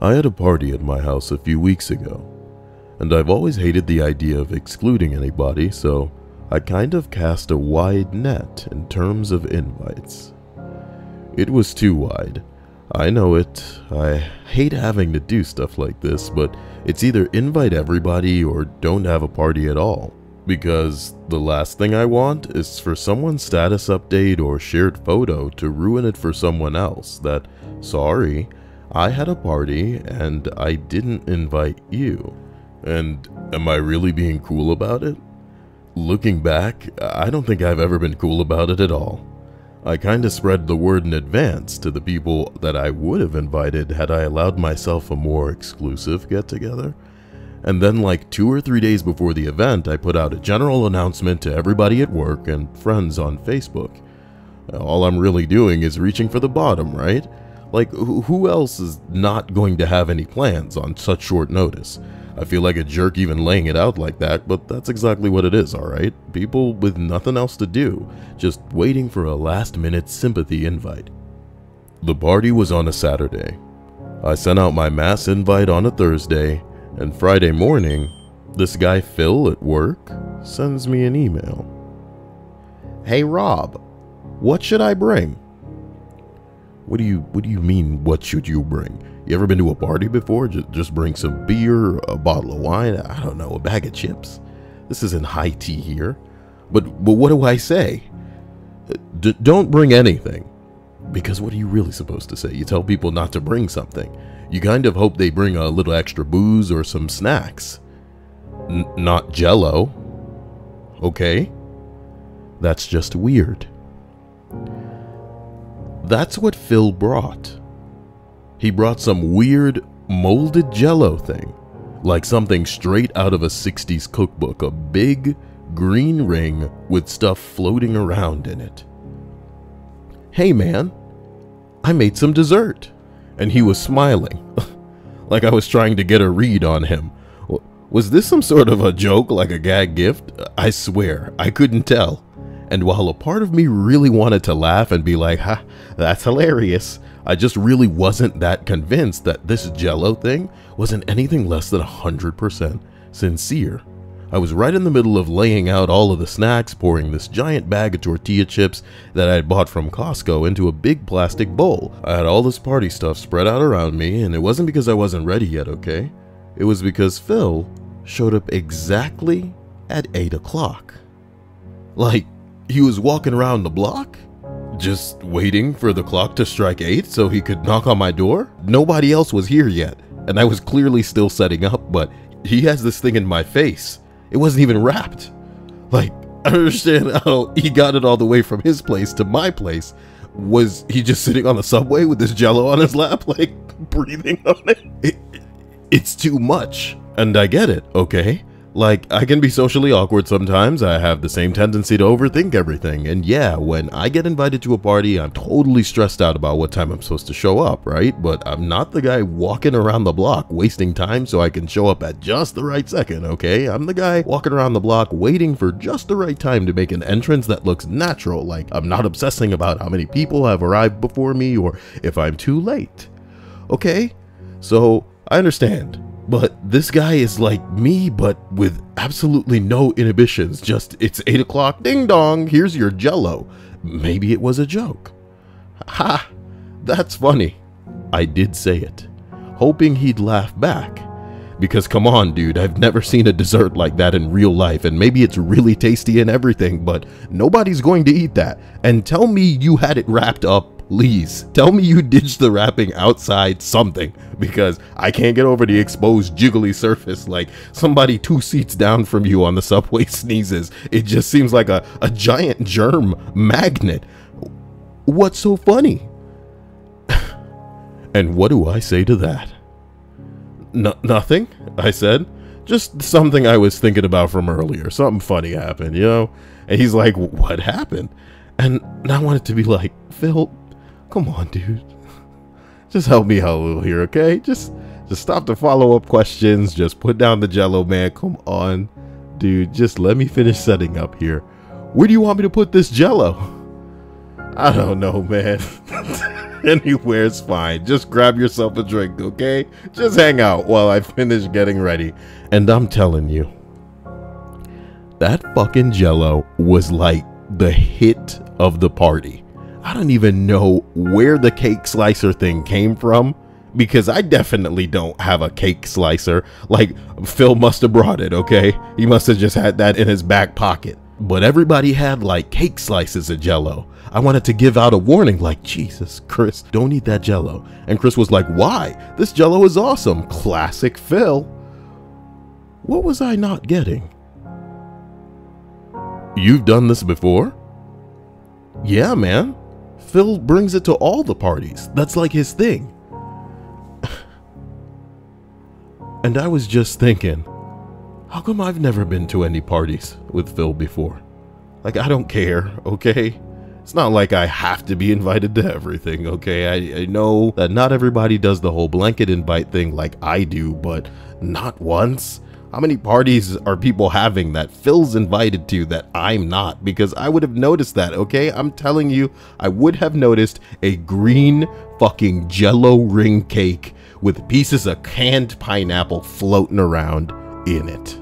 I had a party at my house a few weeks ago, and I've always hated the idea of excluding anybody, so I kind of cast a wide net in terms of invites. It was too wide. I know it. I hate having to do stuff like this, but it's either invite everybody or don't have a party at all. Because the last thing I want is for someone's status update or shared photo to ruin it for someone else that, sorry, I had a party and I didn't invite you. And am I really being cool about it? Looking back, I don't think I've ever been cool about it at all. I kinda spread the word in advance to the people that I would have invited had I allowed myself a more exclusive get together. And then, like two or three days before the event, I put out a general announcement to everybody at work and friends on Facebook. All I'm really doing is reaching for the bottom, right? Like, who else is not going to have any plans on such short notice? I feel like a jerk even laying it out like that, but that's exactly what it is, alright? People with nothing else to do, just waiting for a last minute sympathy invite. The party was on a Saturday. I sent out my mass invite on a Thursday, and Friday morning, this guy Phil at work sends me an email. Hey Rob, what should I bring? What do you what do you mean what should you bring? You ever been to a party before? Just, just bring some beer, a bottle of wine, I don't know, a bag of chips. This isn't high tea here. But, but what do I say? D don't bring anything. Because what are you really supposed to say? You tell people not to bring something. You kind of hope they bring a little extra booze or some snacks. N not jello. Okay? That's just weird. That's what Phil brought he brought some weird molded jello thing, like something straight out of a 60s cookbook, a big green ring with stuff floating around in it. Hey man, I made some dessert. And he was smiling, like I was trying to get a read on him. Was this some sort of a joke, like a gag gift? I swear, I couldn't tell. And while a part of me really wanted to laugh and be like, ha, that's hilarious, I just really wasn't that convinced that this jello thing wasn't anything less than 100% sincere. I was right in the middle of laying out all of the snacks, pouring this giant bag of tortilla chips that I had bought from Costco into a big plastic bowl. I had all this party stuff spread out around me, and it wasn't because I wasn't ready yet, okay? It was because Phil showed up exactly at 8 o'clock. Like, he was walking around the block just waiting for the clock to strike 8 so he could knock on my door? Nobody else was here yet, and I was clearly still setting up, but he has this thing in my face. It wasn't even wrapped. Like, I understand how he got it all the way from his place to my place. Was he just sitting on the subway with this jello on his lap, like breathing on it? it it's too much. And I get it, okay? Like, I can be socially awkward sometimes, I have the same tendency to overthink everything, and yeah, when I get invited to a party, I'm totally stressed out about what time I'm supposed to show up, right? But I'm not the guy walking around the block wasting time so I can show up at just the right second, okay? I'm the guy walking around the block waiting for just the right time to make an entrance that looks natural, like I'm not obsessing about how many people have arrived before me or if I'm too late. Okay? So, I understand. But this guy is like me, but with absolutely no inhibitions. Just, it's 8 o'clock, ding dong, here's your jello. Maybe it was a joke. Ha! That's funny. I did say it, hoping he'd laugh back. Because come on, dude, I've never seen a dessert like that in real life, and maybe it's really tasty and everything, but nobody's going to eat that. And tell me you had it wrapped up please tell me you ditched the wrapping outside something because I can't get over the exposed jiggly surface like somebody two seats down from you on the subway sneezes. It just seems like a, a giant germ magnet. What's so funny? and what do I say to that? N nothing, I said. Just something I was thinking about from earlier. Something funny happened, you know? And he's like, What happened? And I wanted to be like, Phil, Come on, dude. Just help me out a little here, okay? Just just stop the follow-up questions. Just put down the jello, man. Come on. Dude, just let me finish setting up here. Where do you want me to put this jello? I don't know, man. Anywhere's fine. Just grab yourself a drink, okay? Just hang out while I finish getting ready. And I'm telling you, that fucking jello was like the hit of the party. I don't even know where the cake slicer thing came from because I definitely don't have a cake slicer. Like, Phil must have brought it, okay? He must have just had that in his back pocket. But everybody had like cake slices of jello. I wanted to give out a warning like, Jesus, Chris, don't eat that jello. And Chris was like, Why? This jello is awesome. Classic Phil. What was I not getting? You've done this before? Yeah, man. Phil brings it to all the parties. That's like his thing. and I was just thinking, how come I've never been to any parties with Phil before? Like, I don't care, okay? It's not like I have to be invited to everything, okay? I, I know that not everybody does the whole blanket invite thing like I do, but not once. How many parties are people having that Phil's invited to that I'm not? Because I would have noticed that, okay? I'm telling you, I would have noticed a green fucking jello ring cake with pieces of canned pineapple floating around in it.